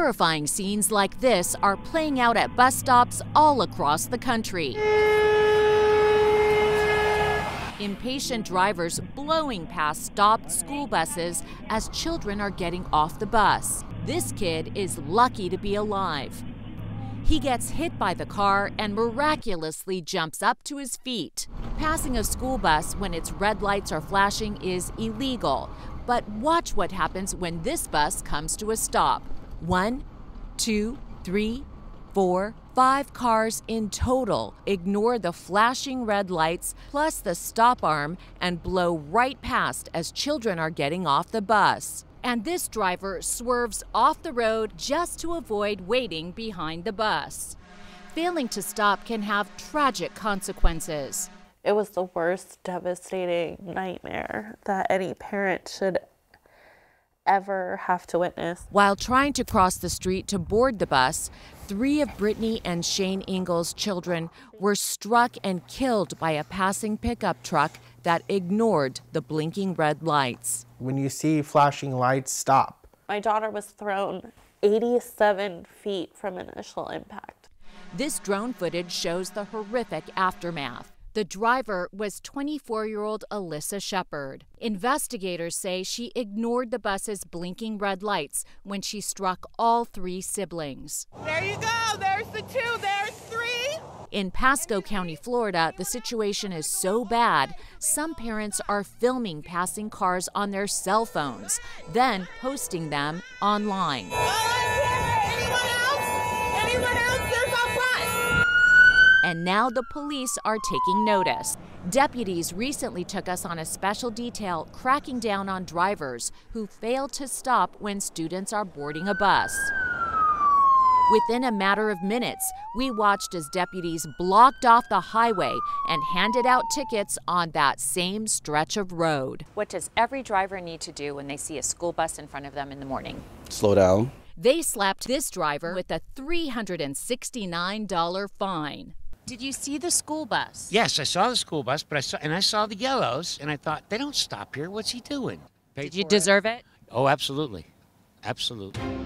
Terrifying scenes like this are playing out at bus stops all across the country. Impatient drivers blowing past stopped school buses as children are getting off the bus. This kid is lucky to be alive. He gets hit by the car and miraculously jumps up to his feet. Passing a school bus when its red lights are flashing is illegal, but watch what happens when this bus comes to a stop. One, two, three, four, five cars in total ignore the flashing red lights plus the stop arm and blow right past as children are getting off the bus. And this driver swerves off the road just to avoid waiting behind the bus. Failing to stop can have tragic consequences. It was the worst, devastating nightmare that any parent should ever have to witness. While trying to cross the street to board the bus, three of Brittany and Shane Ingle's children were struck and killed by a passing pickup truck that ignored the blinking red lights. When you see flashing lights, stop. My daughter was thrown 87 feet from initial impact. This drone footage shows the horrific aftermath. The driver was 24 year old Alyssa Shepherd. Investigators say she ignored the bus's blinking red lights when she struck all three siblings. There you go. There's the two. There's three. In Pasco County, Florida, the situation is so bad, some parents are filming passing cars on their cell phones, then posting them online. Oh, and now the police are taking notice. Deputies recently took us on a special detail cracking down on drivers who fail to stop when students are boarding a bus. Within a matter of minutes, we watched as deputies blocked off the highway and handed out tickets on that same stretch of road. What does every driver need to do when they see a school bus in front of them in the morning? Slow down. They slapped this driver with a $369 fine. Did you see the school bus? Yes, I saw the school bus, but I saw and I saw the yellows, and I thought they don't stop here. What's he doing? Paid Did you for it. deserve it? Oh, absolutely, absolutely.